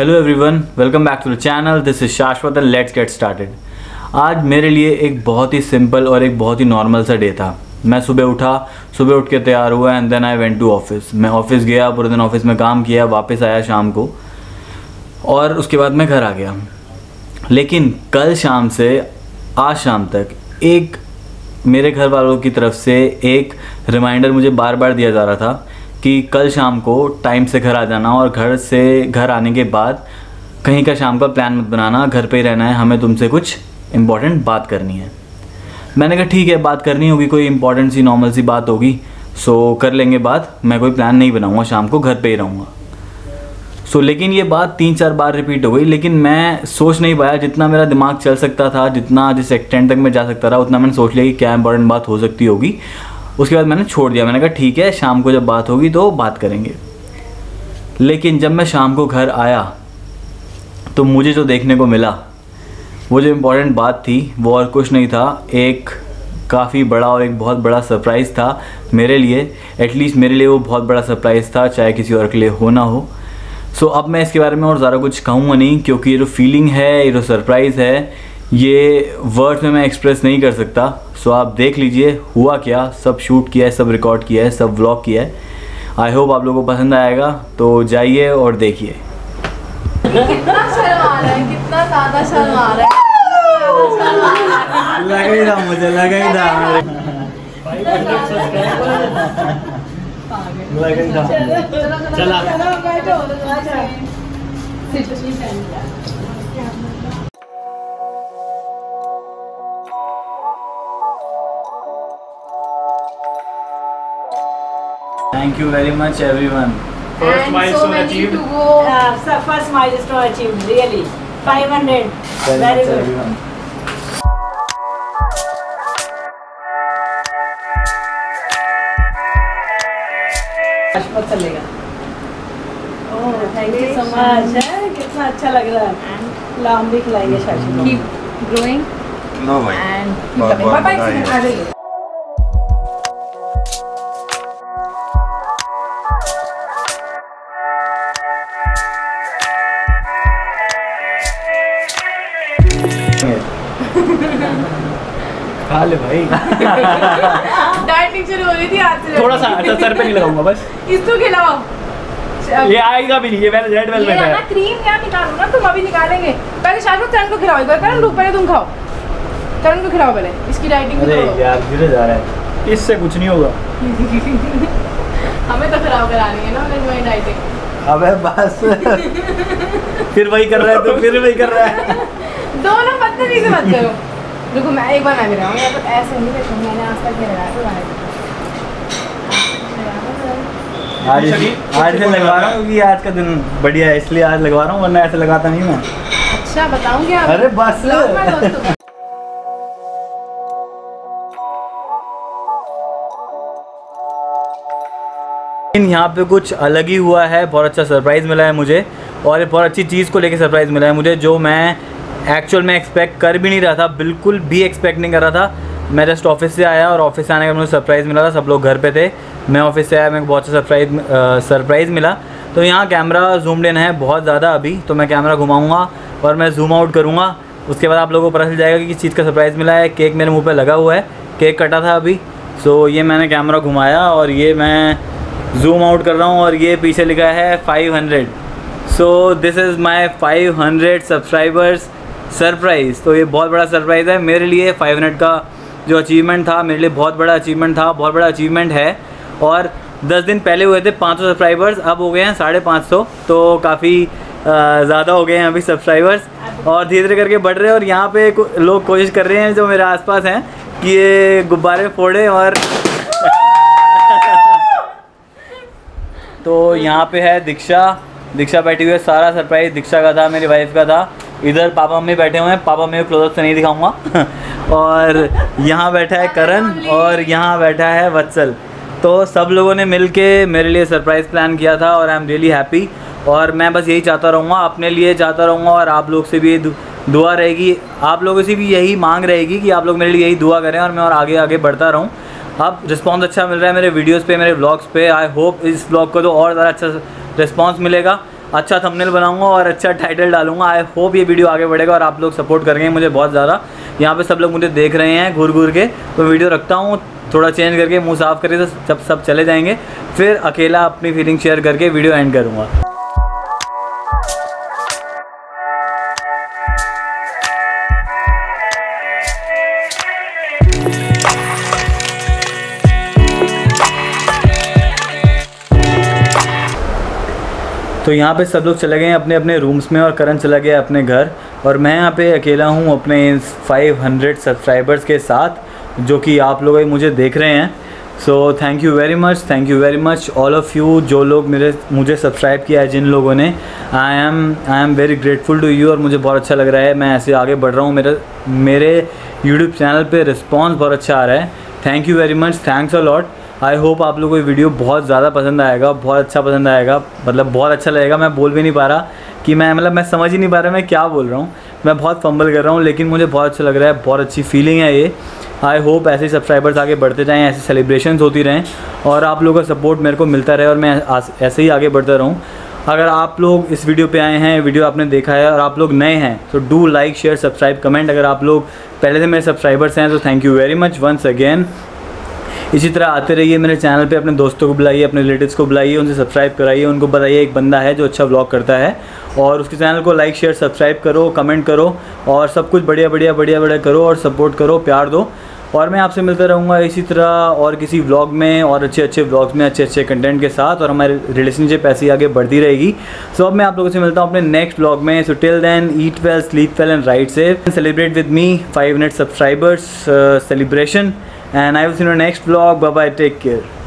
Hello everyone welcome back to the channel this is Shashwat and let's get started आज मेरे लिए एक बहुत ही सिंपल और एक बहुत ही नॉर्मल सा डे था। मैं सुबह उठा, सुबह उठ के तैयार हुआ and then I went to office मैं ऑफ़िस गया, पूरे दिन ऑफ़िस में काम किया, वापस आया शाम को और उसके बाद मैं घर आ गया। लेकिन कल शाम से, आज शाम तक एक मेरे घर वालों की तरफ़ से एक रिमाइंडर मुझे बार बार दिया जा रहा था कि कल शाम को टाइम से घर आ जाना और घर से घर आने के बाद कहीं का शाम का प्लान मत बनाना, घर पे ही रहना है, हमें तुमसे कुछ इम्पोर्टेंट बात करनी है। मैंने कहा, ठीक है, बात करनी होगी, कोई इंपॉर्टेंट सी नॉर्मल सी बात होगी सो कर लेंगे बात, मैं कोई प्लान नहीं बनाऊँगा, शाम को घर पे ही रहूँगा। सो लेकिन ये बात तीन चार बार रिपीट हो गई, लेकिन मैं सोच नहीं पाया, जितना मेरा दिमाग चल सकता था, जितना जिस एक्सटेंड तक मैं जा सकता था, उतना मैंने सोच लिया कि क्या इंपॉर्टेंट बात हो सकती होगी। उसके बाद मैंने छोड़ दिया। मैंने कहा ठीक है शाम को जब बात होगी तो बात करेंगे। लेकिन जब मैं शाम को घर आया तो मुझे जो देखने को मिला वो जो इम्पोर्टेंट बात थी वो और कुछ नहीं था। एक काफ़ी बड़ा और एक बहुत बड़ा सरप्राइज़ था मेरे लिए। एटलीस्ट मेरे लिए वो बहुत बड़ा सरप्राइज़ था चाहे किसी और के लिए हो ना हो। सो so, अब मैं इसके बारे में और ज़्यादा कुछ कहूँगा नहीं क्योंकि ये जो फीलिंग है ये जो सरप्राइज़ है ये वर्ड्स में मैं एक्सप्रेस नहीं कर सकता। सो so, आप देख लीजिए हुआ क्या? सब शूट किया है सब रिकॉर्ड किया है सब व्लॉग किया है। आई होप आप लोगों को पसंद आएगा। तो जाइए और देखिए। कितना शर्म आ रहा है कितना ज़्यादा शर्म आ रहा है लगा ही था मुझे लगा ही था लगा ही था चला thank you very much everyone First And milestone so achieved. to go. Uh, so first milestone achieved, really. 500. Very good. Shashwat चलेगा oh thank you so much है कितना अच्छा लग रहा है लाम भी खिलाइए शाश्वत Keep growing नो भाई and keep बहुत- खा ले भाई। डाइटिंग शुरू हो रही थी आज से। थोड़ा सा अच्छा सर पे नहीं लगाऊँगा बस। इसको खिलाओ। ये आएगा भी नहीं ये मैंने रेड वेलवेट है। क्रीम क्या निकालो ना तुम अभी निकालेंगे। पहले शाश्वत करण को खिलाओ एक बार करण रुक पहले तुम खाओ। करण को खिलाओ पहले इसकी डाइटिंग अरे यार धीरे जा रहा है। इससे कुछ नहीं होगा। हमें तो खराब करानी है ना तुम्हारी डाइटिंग अबे बस। फिर वही कर रहा है तो फिर वही कर रहा है। दोनों बदतमीजी से मत करो। देखो मैं एक बार मैं भी रहा तो ऐसे नहीं देखो मैंने आज तक नहीं लगाया तो लगाया आज आज से लगवा रहा हूँ क्योंकि आज का दिन बढ़िया है इसलिए आज लगवा रहा हूँ वरना ऐसे लगाता नहीं मैं। अच्छा बताऊँगी आप? अरे बस। लेकिन यहाँ पे कुछ अलग ही हुआ है बहुत अच्छा सरप्राइज़ मिला है मुझे और ये बहुत अच्छी चीज़ को लेके सरप्राइज़ मिला है मुझे जो मैं एक्चुअल में एक्सपेक्ट कर भी नहीं रहा था, बिल्कुल भी एक्सपेक्ट नहीं कर रहा था। मैं जस्ट ऑफ़िस से आया और ऑफ़िस से आने का मुझे सरप्राइज़ मिला था, सब लोग घर पे थे। मैं ऑफ़िस से आया, मेरे को बहुत सा सरप्राइज़ सरप्राइज़ मिला। तो यहाँ कैमरा जूमड इन है बहुत ज़्यादा अभी तो मैं कैमरा घुमाऊँगा और मैं जूम आउट करूँगा। उसके बाद आप लोगों को पता चल जाएगा कि किस चीज़ का सरप्राइज़ मिला है। केक मेरे मुँह पर लगा हुआ है केक कटा था अभी। सो ये मैंने कैमरा घुमाया और ये मैं जूम आउट कर रहा हूँ और ये पीछे लिखा है 500 so this is my 500 subscribers surprise तो ये बहुत बड़ा सरप्राइज़ है। मेरे लिए 500 का जो अचीवमेंट था, मेरे लिए बहुत बड़ा अचीवमेंट था, बहुत बड़ा अचीवमेंट है। और 10 दिन पहले हुए थे 500 सब्सक्राइबर्स अब हो गए हैं साढ़े पाँच सौ। तो काफ़ी ज़्यादा हो गए हैं अभी सब्सक्राइबर्स और धीरे धीरे करके बढ़ रहे हैं और यहाँ पे को- लोग कोशिश कर रहे हैं जो मेरे आसपास हैं कि ये गुब्बारे फोड़े और तो यहाँ पे है दीक्षा। दीक्षा बैठी हुई है, सारा सरप्राइज़ दीक्षा का था, मेरी वाइफ का था। इधर पापा मम्मी बैठे हुए हैं। पापा मम्मी को क्लोज से नहीं दिखाऊँगा। और यहाँ बैठा है करण और यहाँ बैठा है वत्सल। तो सब लोगों ने मिल के मेरे लिए सरप्राइज़ प्लान किया था और आई एम रियली हैप्पी और मैं बस यही चाहता रहूँगा, अपने लिए चाहता रहूँगा और आप लोग से भी दुआ रहेगी। आप लोगों से भी यही मांग रहेगी कि आप लोग मेरे लिए यही दुआ करें और मैं और आगे आगे बढ़ता रहूँ। अब रिस्पॉन्स अच्छा मिल रहा है मेरे वीडियोस पे, मेरे ब्लॉग्स पे। आई होप इस ब्लॉग को तो और ज़्यादा अच्छा रिस्पॉन्स मिलेगा। अच्छा थंबनेल बनाऊँगा और अच्छा टाइटल डालूँगा। आई होप ये वीडियो आगे बढ़ेगा और आप लोग सपोर्ट करेंगे मुझे बहुत ज़्यादा। यहाँ पे सब लोग मुझे देख रहे हैं घूर घूर के। तो वीडियो रखता हूँ, थोड़ा चेंज करके मुँह साफ़ करके तो जब सब चले जाएँगे। फिर अकेला अपनी फीलिंग शेयर करके वीडियो एंड करूँगा। तो यहाँ पे सब लोग चले गए अपने अपने रूम्स में और करण चला गया अपने घर। और मैं यहाँ पे अकेला हूँ अपने 500 सब्सक्राइबर्स के साथ, जो कि आप लोग मुझे देख रहे हैं। So thank you very much thank you very much all of you जो लोग मेरे, मुझे सब्सक्राइब किया है जिन लोगों ने। I am I am very grateful to you और मुझे बहुत अच्छा लग रहा है। मैं ऐसे आगे बढ़ रहा हूँ। मेरे मेरे यूट्यूब चैनल पे रिस्पॉन्स बहुत अच्छा आ रहा है। Thank you very much thanks a lot I hope आप लोगों को ये वीडियो बहुत ज़्यादा पसंद आएगा, बहुत अच्छा पसंद आएगा मतलब बहुत अच्छा लगेगा। मैं बोल भी नहीं पा रहा कि मैं मतलब मैं समझ ही नहीं पा रहा मैं क्या बोल रहा हूँ। मैं बहुत फंबल कर रहा हूँ, लेकिन मुझे बहुत अच्छा लग रहा है, बहुत अच्छी फीलिंग है ये। आई होप ऐसे सब्सक्राइबर्स आगे बढ़ते जाएँ, ऐसे सेलिब्रेशन होती रहें, और आप लोगों का सपोर्ट मेरे को मिलता रहे और मैं ऐसे ही आगे बढ़ता रहूँ। अगर आप लोग इस वीडियो पे आए हैं वीडियो आपने देखा है, और आप लोग नए हैं तो do like share subscribe comment अगर आप लोग पहले से मेरे सब्सक्राइबर्स हैं तो thank you very much once again इसी तरह आते रहिए मेरे चैनल पे, अपने दोस्तों को बुलाइए, अपने रिलेटिव्स को बुलाइए, उनसे सब्सक्राइब कराइए, उनको बताइए एक बंदा है जो अच्छा ब्लॉग करता है। और उसके चैनल को लाइक शेयर सब्सक्राइब करो कमेंट करो, और सब कुछ बढ़िया बढ़िया बढ़िया बढ़िया करो और सपोर्ट करो, प्यार दो। और मैं आपसे मिलता रहूँगा इसी तरह और किसी व्लॉग में और अच्छे अच्छे व्लॉग्स में, अच्छे अच्छे कंटेंट के साथ और हमारे रिलेशनशिप ऐसी आगे बढ़ती रहेगी। सो अब मैं आप लोगों से मिलता हूँ अपने नेक्स्ट व्लॉग में। So till then eat well sleep well and right safe celebrate with me five minute subscribers celebration and I will see you in the next vlog. Bye bye. Take care.